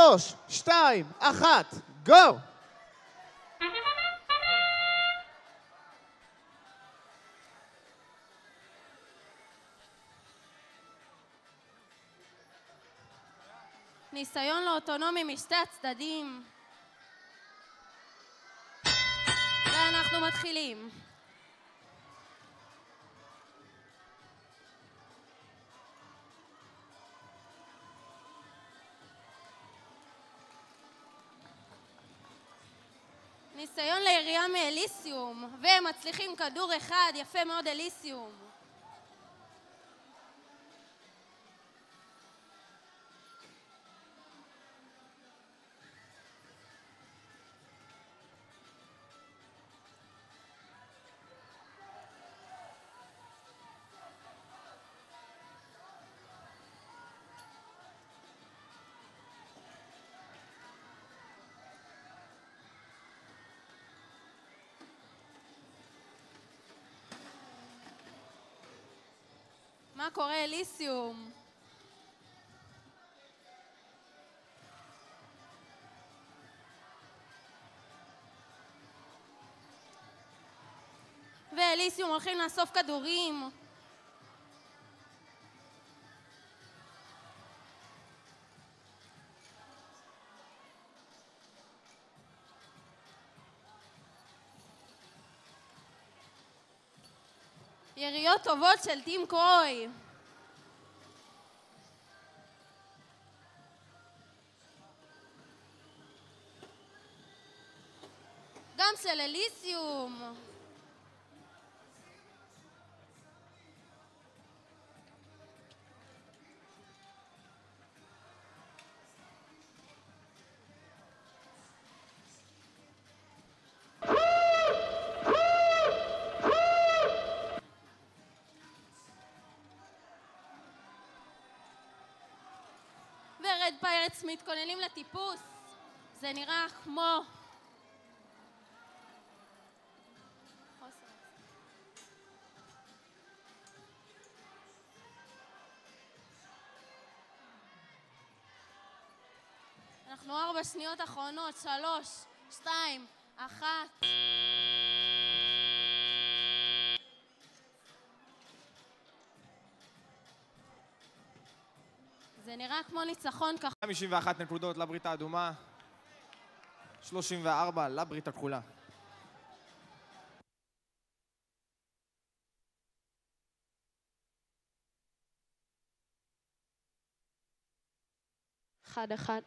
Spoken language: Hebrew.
שלוש, שתיים, אחת, גו! ניסיון לאוטונומי משתי הצדדים. ואנחנו מתחילים. ניסיון לירייה מאליסיום, והם מצליחים כדור אחד, יפה מאוד אליסיום. קורה אליסיום? ואליסיום הולכים לאסוף כדורים. יריות טובות של טים קרוי. גם של אליסיום. פיירטס מתכוננים לטיפוס. זה נראה כמו... אנחנו ארבע שניות אחרונות, שלוש, שתיים, אחת. זה נראה כמו ניצחון ככה. 51 נקודות לברית האדומה, 34 לברית הכחולה. אחד אחד.